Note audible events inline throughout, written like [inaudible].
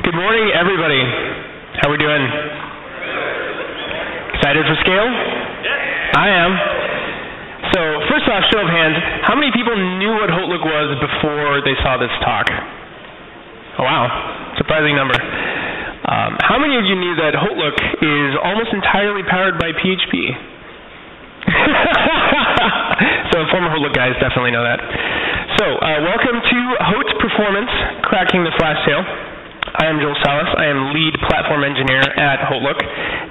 Good morning, everybody. How are we doing? Excited for scale? Yes. I am. So, first off, show of hands, how many people knew what HauteLook was before they saw this talk? Oh, wow. Surprising number. Um, how many of you knew that HauteLook is almost entirely powered by PHP? [laughs] so, former HauteLook guys definitely know that. So, uh, welcome to Haute Performance, Cracking the Flash Sale. I am Joel Salas. I am lead platform engineer at HauteLook,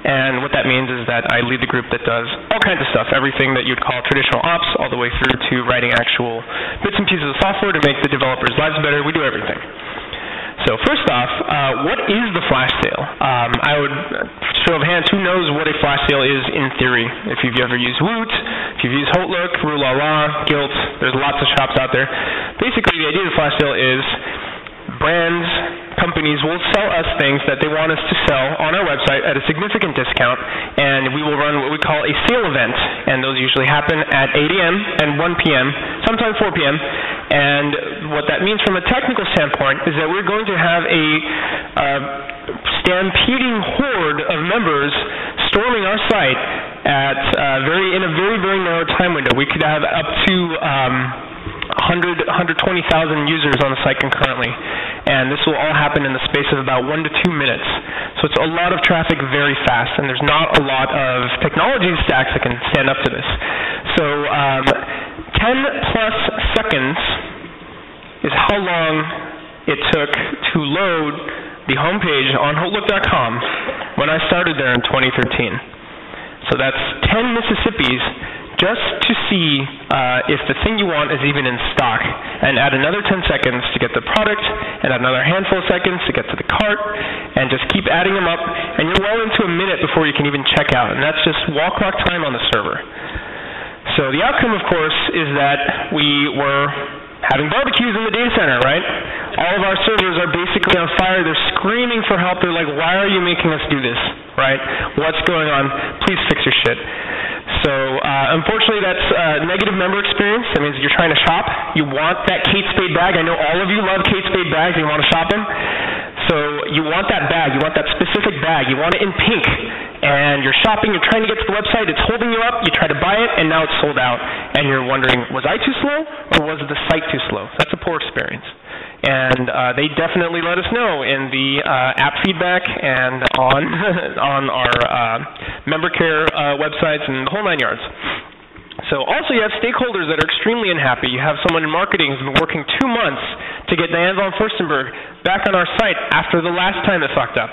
and what that means is that I lead the group that does all kinds of stuff, everything that you'd call traditional ops, all the way through to writing actual bits and pieces of software to make the developers' lives better. We do everything. So first off, uh, what is the flash sale? Um, I would show of hands, who knows what a flash sale is in theory? If you've ever used Woot, if you've used HauteLook, Rulala, Gilt, there's lots of shops out there. Basically, the idea of the flash sale is brands, companies will sell us things that they want us to sell on our website at a significant discount, and we will run what we call a sale event, and those usually happen at 8 a.m. and 1 p.m., sometimes 4 p.m. And what that means from a technical standpoint is that we're going to have a uh, stampeding horde of members storming our site at uh, very in a very very narrow time window. We could have up to um, 100, 120,000 users on the site concurrently. And this will all happen in the space of about one to two minutes. So it's a lot of traffic very fast, and there's not a lot of technology stacks that can stand up to this. So um, 10 plus seconds is how long it took to load the homepage on HauteLook.com when I started there in 2013. So that's 10 Mississippis just to see uh, if the thing you want is even in stock, and add another 10 seconds to get the product, and another handful of seconds to get to the cart, and just keep adding them up, and you're well into a minute before you can even check out, and that's just wall clock time on the server. So the outcome, of course, is that we were having barbecues in the data center, right? All of our servers are basically on fire. They're screaming for help. They're like, why are you making us do this, right? What's going on? Please fix your shit. So uh, unfortunately, that's a negative member experience. That means you're trying to shop. You want that Kate Spade bag. I know all of you love Kate Spade bags and you want to shop them. So you want that bag. You want that specific bag. You want it in pink. And you're shopping. You're trying to get to the website. It's holding you up. You try to buy it, and now it's sold out. And you're wondering, was I too slow, or was the site too slow? That's a poor experience and uh, they definitely let us know in the uh, app feedback and on [laughs] on our uh, member care uh, websites and the whole nine yards. So also you have stakeholders that are extremely unhappy. You have someone in marketing who's been working two months to get Diane von Furstenberg back on our site after the last time it fucked up.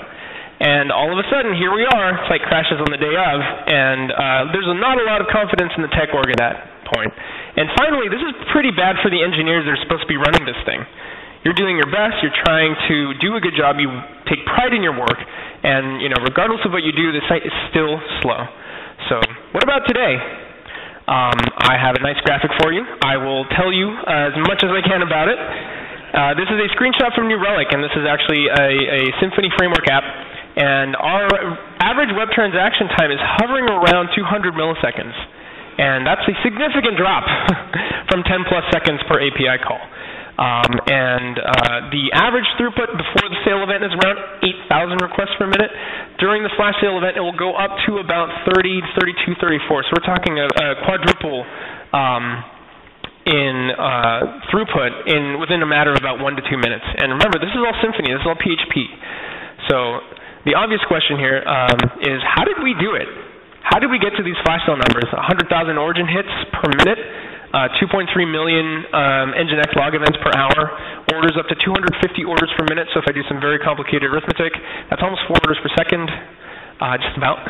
And all of a sudden, here we are, site crashes on the day of, and uh, there's not a lot of confidence in the tech org at that point. And finally, this is pretty bad for the engineers that are supposed to be running this thing. You're doing your best. You're trying to do a good job. You take pride in your work, and you know, regardless of what you do, the site is still slow. So, what about today? Um, I have a nice graphic for you. I will tell you uh, as much as I can about it. Uh, this is a screenshot from New Relic, and this is actually a, a Symfony framework app. And our average web transaction time is hovering around 200 milliseconds. And that's a significant drop [laughs] from 10 plus seconds per API call. Um, and uh, the average throughput before the sale event is around 8,000 requests per minute. During the flash sale event, it will go up to about 30, 32, 34. So we're talking a, a quadruple um, in uh, throughput in within a matter of about one to two minutes. And remember, this is all Symfony. This is all PHP. So the obvious question here um, is, how did we do it? How did we get to these flash sale numbers? 100,000 origin hits per minute uh, 2.3 million um, Nginx log events per hour, orders up to 250 orders per minute. So if I do some very complicated arithmetic, that's almost four orders per second, uh, just about.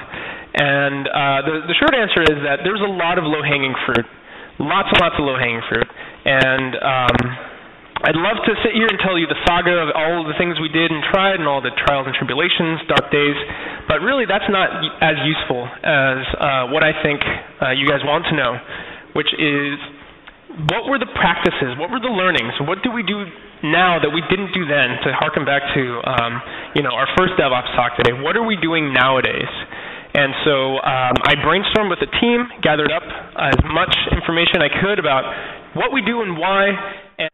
And uh, the, the short answer is that there's a lot of low-hanging fruit, lots and lots of low-hanging fruit. And um, I'd love to sit here and tell you the saga of all of the things we did and tried and all the trials and tribulations, dark days, but really that's not as useful as uh, what I think uh, you guys want to know which is what were the practices? What were the learnings? What do we do now that we didn't do then? To harken back to um, you know our first DevOps talk today. What are we doing nowadays? And so um, I brainstormed with the team, gathered up as much information I could about what we do and why. And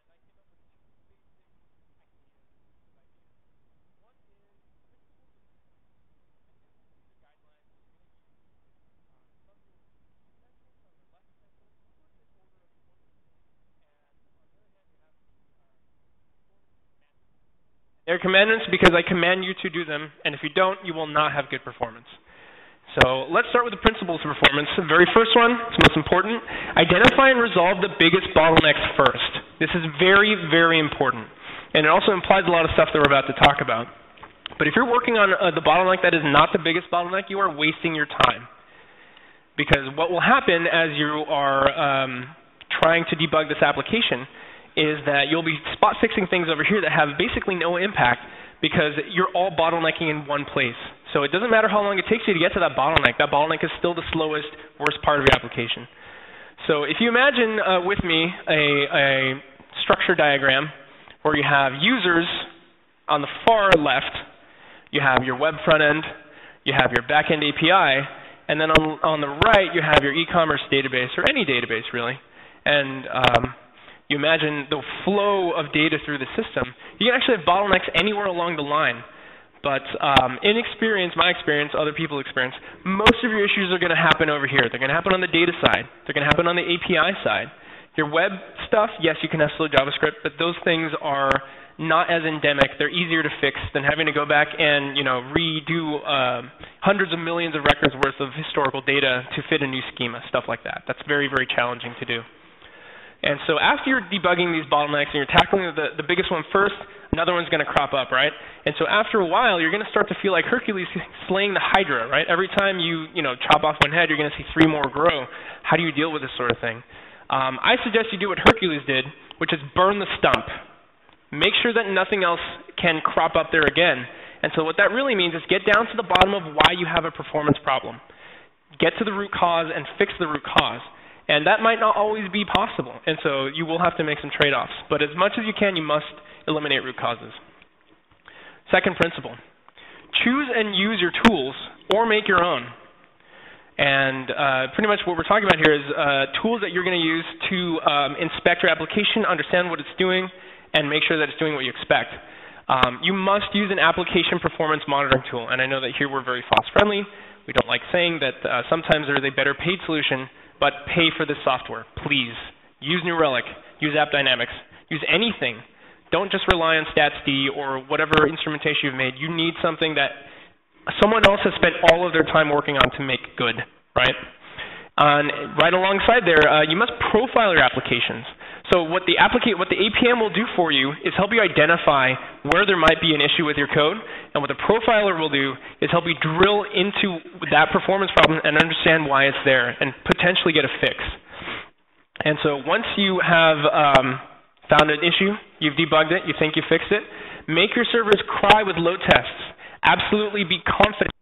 They're commandments because I command you to do them, and if you don't, you will not have good performance. So let's start with the principles of performance. The very first one, it's most important. Identify and resolve the biggest bottlenecks first. This is very, very important. And it also implies a lot of stuff that we're about to talk about. But if you're working on uh, the bottleneck that is not the biggest bottleneck, you are wasting your time. Because what will happen as you are um, trying to debug this application is that you'll be spot fixing things over here that have basically no impact because you're all bottlenecking in one place. So it doesn't matter how long it takes you to get to that bottleneck. That bottleneck is still the slowest, worst part of your application. So if you imagine uh, with me a, a structure diagram where you have users on the far left, you have your web front end, you have your backend API, and then on, on the right you have your e-commerce database or any database really. And um, you imagine the flow of data through the system. You can actually have bottlenecks anywhere along the line. But um, in experience, my experience, other people's experience, most of your issues are going to happen over here. They're going to happen on the data side. They're going to happen on the API side. Your web stuff, yes, you can have slow JavaScript, but those things are not as endemic. They're easier to fix than having to go back and you know redo uh, hundreds of millions of records worth of historical data to fit a new schema, stuff like that. That's very, very challenging to do. And so after you're debugging these bottlenecks and you're tackling the, the biggest one first, another one's going to crop up, right? And so after a while, you're going to start to feel like Hercules slaying the Hydra, right? Every time you, you know, chop off one head, you're going to see three more grow. How do you deal with this sort of thing? Um, I suggest you do what Hercules did, which is burn the stump. Make sure that nothing else can crop up there again. And so what that really means is get down to the bottom of why you have a performance problem. Get to the root cause and fix the root cause. And that might not always be possible. And so you will have to make some trade offs. But as much as you can, you must eliminate root causes. Second principle choose and use your tools or make your own. And uh, pretty much what we're talking about here is uh, tools that you're going to use to um, inspect your application, understand what it's doing, and make sure that it's doing what you expect. Um, you must use an application performance monitoring tool. And I know that here we're very FOSS friendly. We don't like saying that uh, sometimes there is a better paid solution but pay for this software, please. Use New Relic, use AppDynamics, use anything. Don't just rely on StatsD or whatever instrumentation you've made. You need something that someone else has spent all of their time working on to make good, right? And right alongside there, uh, you must profile your applications. So what the what the APM will do for you is help you identify where there might be an issue with your code, and what the profiler will do is help you drill into that performance problem and understand why it's there, and potentially get a fix. And so once you have um, found an issue, you've debugged it, you think you fixed it, make your servers cry with load tests. Absolutely be confident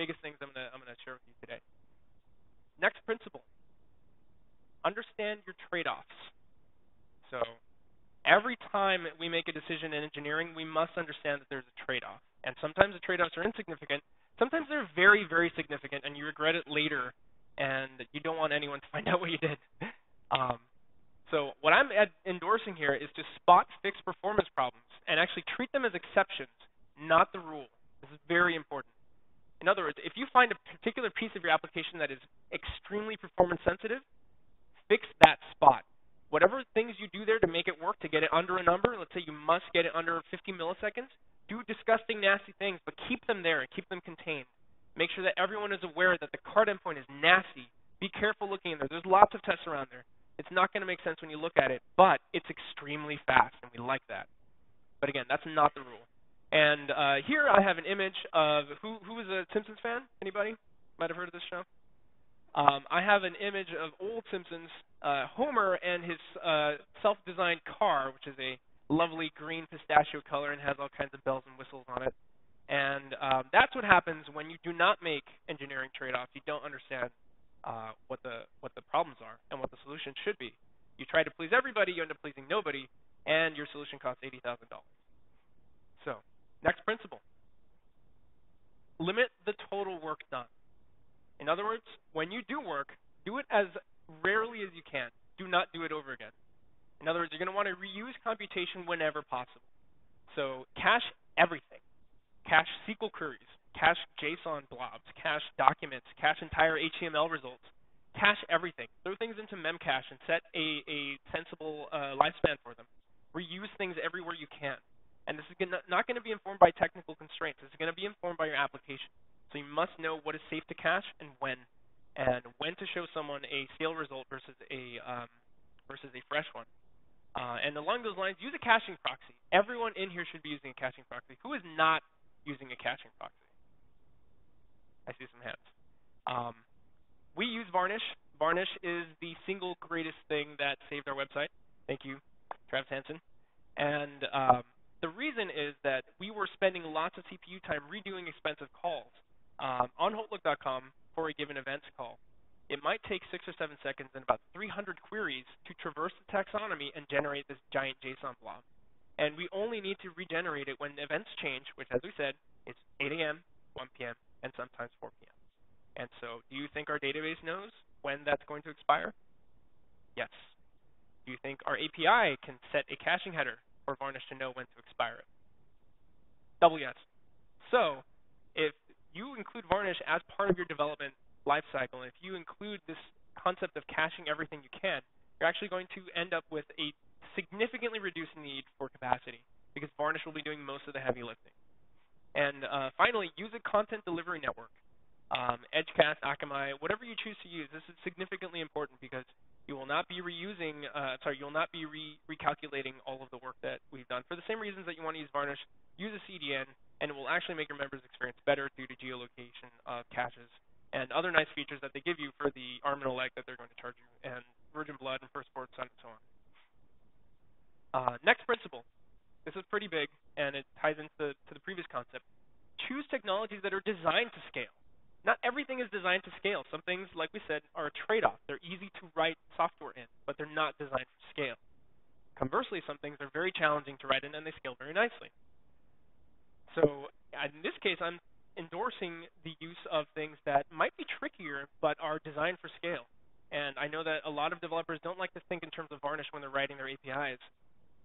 biggest things I'm going to I'm to share with you today. Next principle. Understand your trade-offs. So every time we make a decision in engineering, we must understand that there's a trade-off. And sometimes the trade-offs are insignificant. Sometimes they're very, very significant, and you regret it later, and you don't want anyone to find out what you did. [laughs] Um, so what I'm endorsing here is to spot fix performance problems and actually treat them as exceptions, not the rule. This is very important. In other words, if you find a particular piece of your application that is extremely performance sensitive, fix that spot. whatever things you do there to make it work to get it under a number. Let's say you must get it under 50 milliseconds. Do disgusting, nasty things, but keep them there and keep them contained. Make sure that everyone is aware that the card endpoint is nasty. Be careful looking in there. There's lots of tests around there. It's not going to make sense when you look at it, but it's extremely fast, and we like that. But again, that's not the rule. And uh, here I have an image of who who is a Simpsons fan? Anybody might have heard of this show? Um, I have an image of old Simpsons, uh, Homer and his uh, self-designed car, which is a lovely green pistachio color and has all kinds of bells and whistles on it. And um, that's what happens when you do not make engineering trade-offs. You don't understand uh, what the what the problems are and what the solution should be. You try to please everybody, you end up pleasing nobody, and your solution costs eighty thousand dollars. Next principle: limit the total work done. In other words, when you do work, do it as rarely as you can. Do not do it over again. In other words, you're going to want to reuse computation whenever possible. So cache everything. Cache SQL queries, cache JSON blobs, cache documents, cache entire HTML results. Cache everything. Throw things into Memcache and set a, a sensible uh, lifespan for them. Reuse things everywhere you can. And this is gonna, not going to be informed by technical constraints. This is going to be informed by your application. So you must know what is safe to cache and when, and when to show someone a stale result versus a um, versus a fresh one. Uh, and along those lines, use a caching proxy. Everyone in here should be using a caching proxy. Who is not using a caching proxy? I see some hands. Um, we use Varnish. Varnish is the single greatest thing that saved our website. Thank you, Travis Hansen. And um, the reason is that we were spending lots of CPU time redoing expensive calls um, on HauteLook.com for a given events call. It might take six or seven seconds and about 300 queries to traverse the taxonomy and generate this giant JSON blob. And we only need to regenerate it when events change, which, as we said, is 8 a.m., 1 p.m., and sometimes 4 p.m. And so, do you think our database knows when that's going to expire? Yes. Do you think our API can set a caching header for Varnish to know when to expire it? Double yes. So, if you include Varnish as part of your development lifecycle, and if you include this concept of caching everything you can, you're actually going to end up with a significantly reduced need for capacity because Varnish will be doing most of the heavy lifting. And uh, finally, use a content delivery network. Um, Edgecast, Akamai, whatever you choose to use, this is significantly important because you will not be reusing, uh, sorry, you will not be re recalculating all of the work that we've done. For the same reasons that you want to use Varnish, use a CDN, and it will actually make your members' experience better due to geolocation of caches and other nice features that they give you for the arm and a leg that they're going to charge you, and virgin blood and first port, and so on. Uh, next principle. This is pretty big, and it ties into to the previous concept. Choose technologies that are designed to scale. Not everything is designed to scale. Some things, like we said, are a trade-off. They're easy to write software in, but they're not designed for scale. Conversely, some things are very challenging to write in, and they scale very nicely. So in this case, I'm endorsing the use of things that might be trickier but are designed for scale. And I know that a lot of developers don't like to think in terms of Varnish when they're writing their APIs,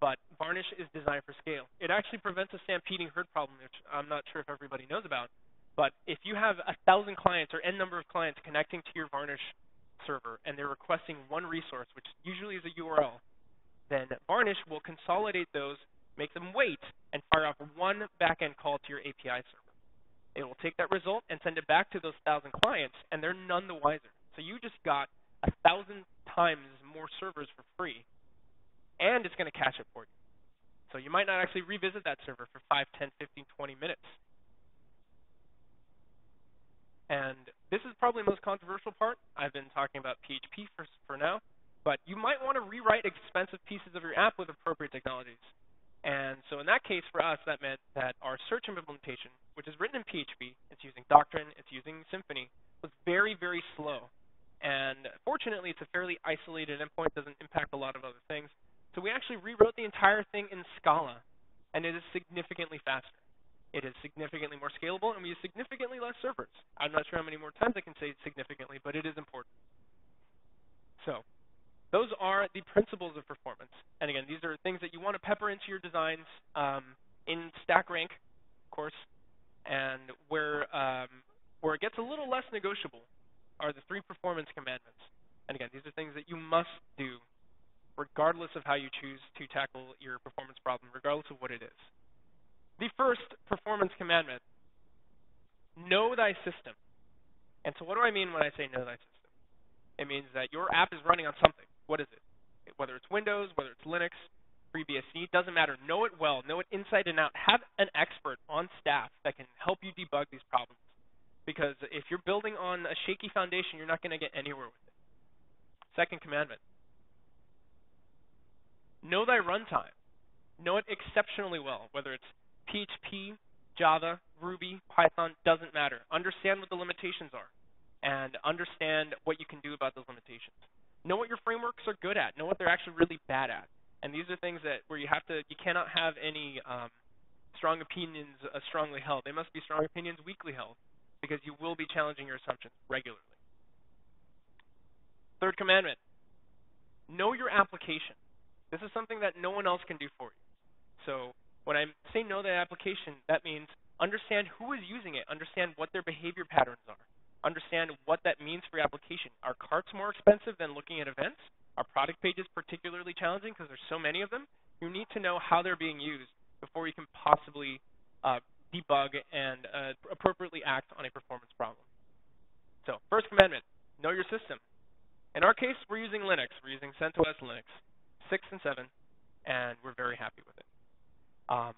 but Varnish is designed for scale. It actually prevents a stampeding herd problem, which I'm not sure if everybody knows about. But if you have a thousand clients or n number of clients connecting to your Varnish server and they're requesting one resource, which usually is a URL, then Varnish will consolidate those make them wait, and fire off one backend call to your API server. It will take that result and send it back to those thousand clients, and they're none the wiser. So you just got a thousand times more servers for free, and it's going to cache it for you. So you might not actually revisit that server for 5, 10, 15, 20 minutes. And this is probably the most controversial part. I've been talking about PHP for, for now, but you might want to rewrite expensive pieces of your app with appropriate technologies. And so in that case, for us, that meant that our search implementation, which is written in PHP, it's using Doctrine, it's using Symfony, was very, very slow. And fortunately, it's a fairly isolated endpoint, doesn't impact a lot of other things. So we actually rewrote the entire thing in Scala, and it is significantly faster. It is significantly more scalable, and we use significantly less servers. I'm not sure how many more times I can say significantly, but it is important. So those are the principles of performance. And again, these are things that you want to pepper into your designs um, in stack rank, of course. And where um, where it gets a little less negotiable are the three performance commandments. And again, these are things that you must do regardless of how you choose to tackle your performance problem, regardless of what it is. The first performance commandment, know thy system. And so what do I mean when I say know thy system? It means that your app is running on something. What is it? Whether it's Windows, whether it's Linux, FreeBSD, doesn't matter. Know it well, know it inside and out. Have an expert on staff that can help you debug these problems. Because if you're building on a shaky foundation, you're not going to get anywhere with it. Second commandment know thy runtime. Know it exceptionally well, whether it's PHP, Java, Ruby, Python, doesn't matter. Understand what the limitations are and understand what you can do about those limitations. Know what your frameworks are good at. Know what they're actually really bad at. And these are things that where you have to you cannot have any um, strong opinions uh, strongly held. They must be strong opinions weakly held because you will be challenging your assumptions regularly. Third commandment: know your application. This is something that no one else can do for you. So when I say know the application, that means understand who is using it, understand what their behavior patterns are, understand what that means for your application. Are carts more expensive than looking at events? Are product pages particularly challenging because there's so many of them? You need to know how they're being used before you can possibly uh, debug and uh, appropriately act on a performance problem. So, first commandment, know your system. In our case, we're using Linux. We're using CentOS Linux 6 and 7, and we're very happy with it. Um,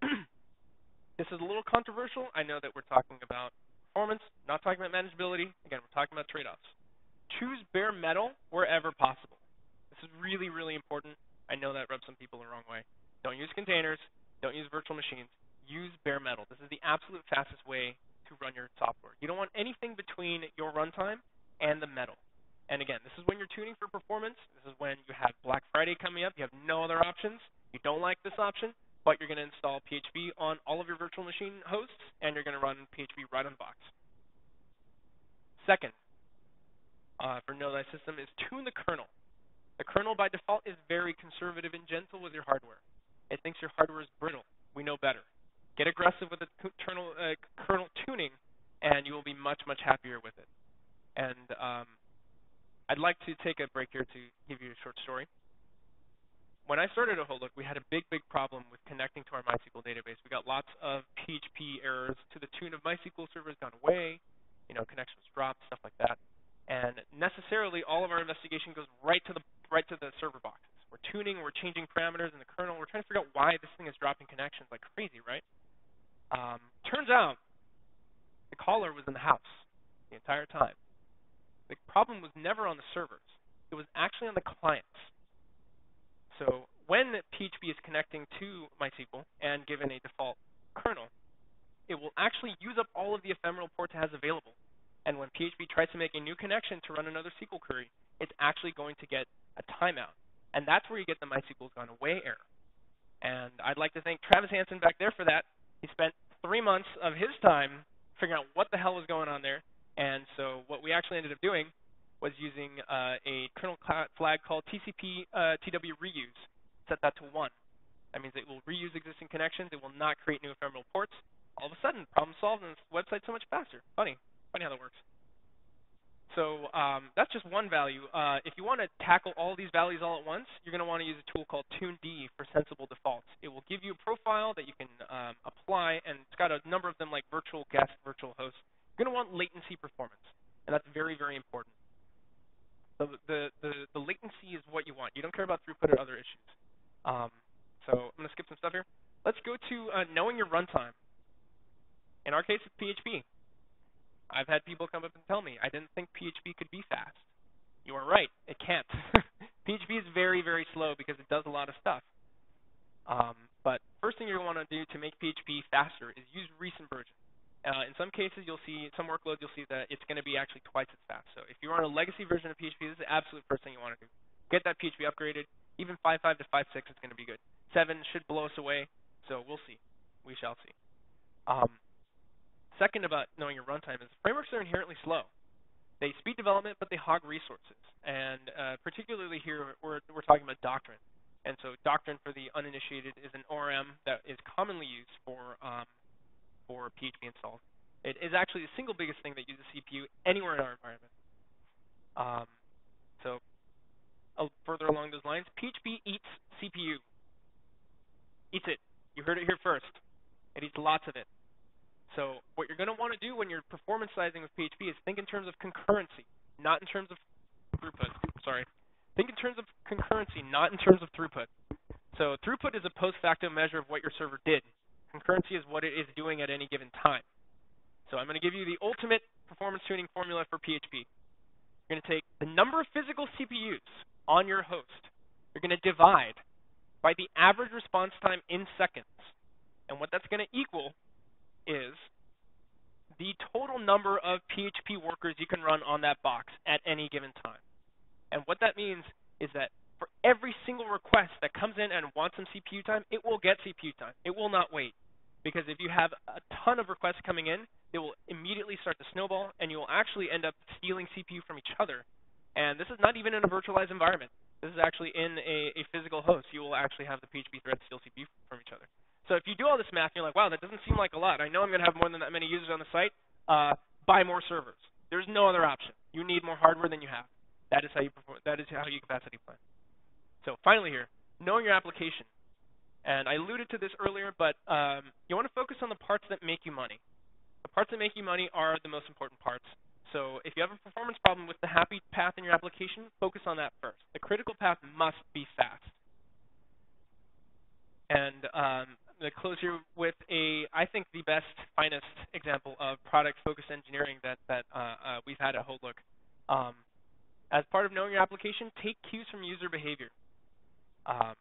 [clears throat] this is a little controversial. I know that we're talking about performance, not talking about manageability. Again, we're talking about trade-offs. Choose bare metal wherever possible. This is really, really important. I know that rubs some people the wrong way. Don't use containers. Don't use virtual machines. Use bare metal. This is the absolute fastest way to run your software. You don't want anything between your runtime and the metal. And again, this is when you're tuning for performance. This is when you have Black Friday coming up. You have no other options. You don't like this option, but you're going to install PHP on all of your virtual machine hosts, and you're going to run PHP right on the box. Second, uh, for Know Thy System is tune the kernel. The kernel by default is very conservative and gentle with your hardware. It thinks your hardware is brittle. We know better. Get aggressive with the kernel, uh, kernel tuning, and you will be much, much happier with it. And um, I'd like to take a break here to give you a short story. When I started at HauteLook, we had a big, big problem with connecting to our MySQL database. We got lots of PHP errors to the tune of MySQL servers gone away, you know, connections dropped, stuff like that. And necessarily, all of our investigation goes right to the right to the server boxes. We're tuning, we're changing parameters in the kernel. We're trying to figure out why this thing is dropping connections like crazy, right? Um, turns out the caller was in the house the entire time. The problem was never on the servers. It was actually on the clients. So when PHP is connecting to MySQL and given a default kernel, it will actually use up all of the ephemeral ports it has available. And when PHP tries to make a new connection to run another SQL query, it's actually going to get a timeout. And that's where you get the MySQL's gone away error. And I'd like to thank Travis Hanson back there for that. He spent three months of his time figuring out what the hell was going on there. And so what we actually ended up doing was using uh, a kernel flag called TCP uh, TW reuse. Set that to one. That means it will reuse existing connections. It will not create new ephemeral ports. All of a sudden, problem solved, and the website's so much faster. Funny, funny how that works. So um, that's just one value. Uh, if you want to tackle all these values all at once, you're going to want to use a tool called TuneD for sensible defaults. It will give you a profile that you can um, apply, and it's got a number of them like virtual guest, virtual host. You're going to want latency performance, and that's very, very important. The, the, the, the latency is what you want. You don't care about throughput or other issues. Um, so I'm going to skip some stuff here. Let's go to uh, knowing your runtime. In our case, it's PHP. I've had people come up and tell me I didn't think PHP could be fast. You are right, it can't. [laughs] PHP is very, very slow because it does a lot of stuff. Um, but first thing you're going to want to do to make PHP faster is use recent versions. Uh, in some cases, you'll see some workloads. You'll see that it's going to be actually twice as fast. So if you're on a legacy version of PHP, this is the absolute first thing you want to do. Get that PHP upgraded. Even 5.5 to 5.6 is going to be good. 7 should blow us away. So we'll see. We shall see. Um, Second about knowing your runtime is frameworks are inherently slow. They speed development, but they hog resources. And uh, particularly here, we're, we're talking about Doctrine. And so Doctrine for the uninitiated is an ORM that is commonly used for um, for PHP installs. It is actually the single biggest thing that uses CPU anywhere in our environment. Um, so uh, further along those lines, PHP eats CPU. Eats it. You heard it here first. It eats lots of it. So what you're going to want to do when you're performance sizing with PHP is think in terms of concurrency, not in terms of throughput. Sorry. Think in terms of concurrency, not in terms of throughput. So throughput is a post facto measure of what your server did. Concurrency is what it is doing at any given time. So I'm going to give you the ultimate performance tuning formula for PHP. You're going to take the number of physical CPUs on your host. You're going to divide by the average response time in seconds. And what that's going to equal is the total number of PHP workers you can run on that box at any given time. And what that means is that for every single request that comes in and wants some CPU time, it will get CPU time. It will not wait. Because if you have a ton of requests coming in, they will immediately start to snowball, and you will actually end up stealing CPU from each other. And this is not even in a virtualized environment. This is actually in a, a physical host. You will actually have the PHP threads steal CPU from each other. So if you do all this math, you're like, wow, that doesn't seem like a lot. I know I'm going to have more than that many users on the site. Uh, buy more servers. There's no other option. You need more hardware than you have. That is how you perform. That is how you capacity plan. So finally here, knowing your application. And I alluded to this earlier, but um, you want to focus on the parts that make you money. The parts that make you money are the most important parts. So if you have a performance problem with the happy path in your application, focus on that first. The critical path must be fast. And um, I'm going to close here with a, I think, the best, finest example of product-focused engineering that, that uh, uh, we've had at HauteLook. Um, as part of knowing your application, take cues from user behavior. Um,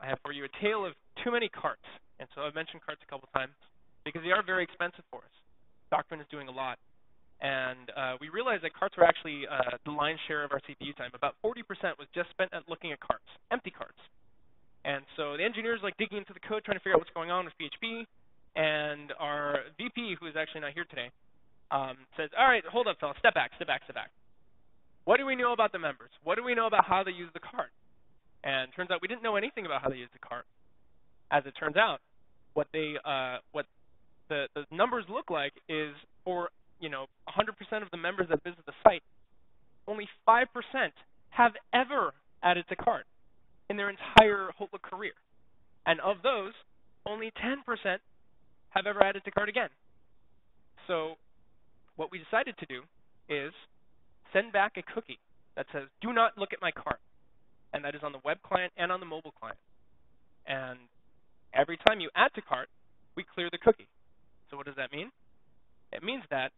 I have for you a tale of too many carts. And so I've mentioned carts a couple times because they are very expensive for us. Stockman is doing a lot. And uh, we realized that carts were actually uh, the lion's share of our CPU time. About 40% was just spent at looking at carts, empty carts. And so the engineers like digging into the code, trying to figure out what's going on with PHP. And our VP, who is actually not here today, um, says, all right, hold up, fellas, step back, step back, step back. What do we know about the members? What do we know about how they use the cart? And turns out we didn't know anything about how they use the cart. As it turns out, what they uh, what the, the numbers look like is for you know 100% of the members that visit the site, only 5% have ever added to cart in their entire HauteLook career. And of those, only 10% have ever added to cart again. So what we decided to do is send back a cookie that says, do not look at my cart. And that is on the web client and on the mobile client. And every time you add to cart, we clear the cookie. So what does that mean? It means that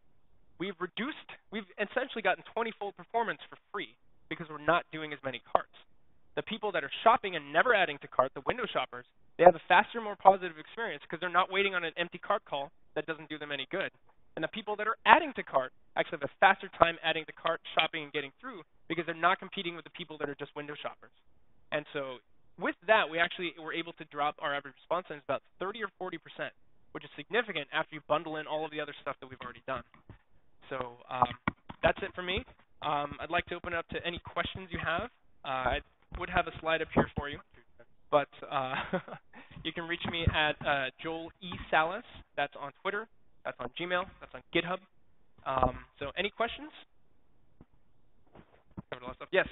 we've reduced, we've essentially gotten 20-fold performance for free because we're not doing as many carts. The people that are shopping and never adding to cart, the window shoppers, they have a faster, more positive experience because they're not waiting on an empty cart call that doesn't do them any good. And the people that are adding to cart actually have a faster time adding to cart, shopping, and getting through because they're not competing with the people that are just window shoppers. And so with that, we actually were able to drop our average response times about 30 or 40 percent, which is significant after you bundle in all of the other stuff that we've already done. So um, that's it for me. Um, I'd like to open it up to any questions you have. Uh, I would have a slide up here for you, but uh, [laughs] you can reach me at uh, Joel E. Salas. That's on Twitter. That's on Gmail. That's on GitHub. Um, so any questions? Yes.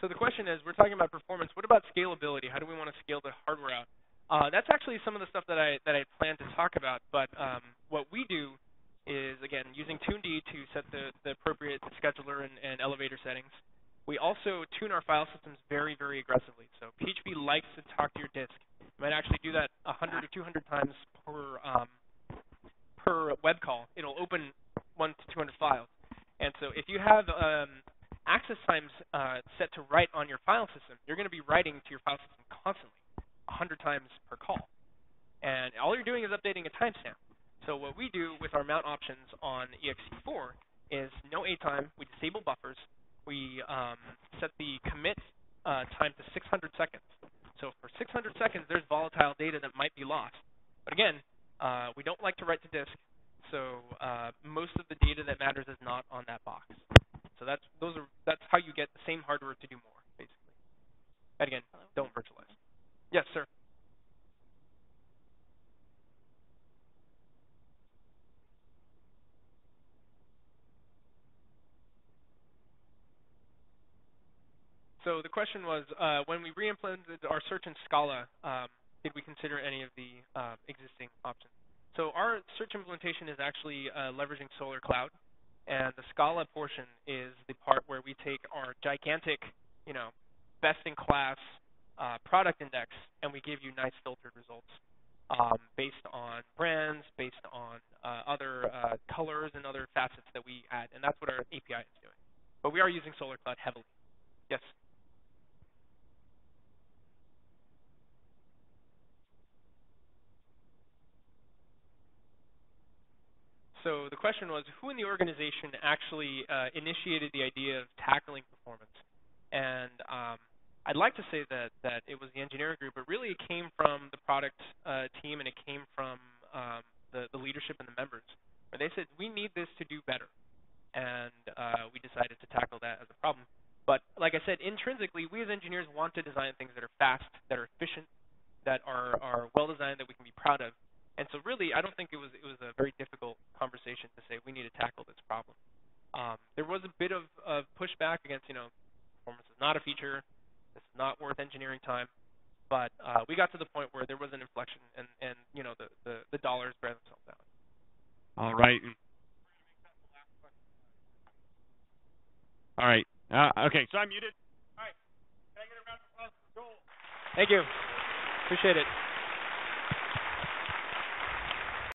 So the question is, we're talking about performance. What about scalability? How do we want to scale the hardware out? Uh, that's actually some of the stuff that I that I plan to talk about. But um, what we do is again using TuneD to set the, the appropriate scheduler and, and elevator settings. We also tune our file systems very, very aggressively. So PHP likes to talk to your disk. You might actually do that 100 or 200 times per um, per web call. It'll open one to 200 files. And so if you have um, access times uh, set to write on your file system, you're going to be writing to your file system constantly, 100 times per call. And all you're doing is updating a timestamp. So what we do with our mount options on ext4 is no A time, we disable buffers, we um, set the commit uh, time to 600 seconds. So for 600 seconds, there's volatile data that might be lost. But again, uh, we don't like to write to disk, so uh, most of the data that matters is not on that box. So that's those are that's how you get the same hardware to do more, basically. And again, Hello. don't virtualize. Yes, sir. So the question was, uh, when we re-implemented our search in Scala, um, did we consider any of the uh, existing options? So our search implementation is actually uh, leveraging Solr Cloud and the Scala portion is the part where we take our gigantic, you know, best-in-class uh, product index, and we give you nice filtered results um, based on brands, based on uh, other uh, colors and other facets that we add, and that's what our API is doing. But we are using Solr Cloud heavily. Yes. So the question was, who in the organization actually uh, initiated the idea of tackling performance? And um, I'd like to say that that it was the engineering group, but really it came from the product uh, team and it came from um, the, the leadership and the members, they said we need this to do better, and uh, we decided to tackle that as a problem. But like I said, intrinsically, we as engineers want to design things that are fast,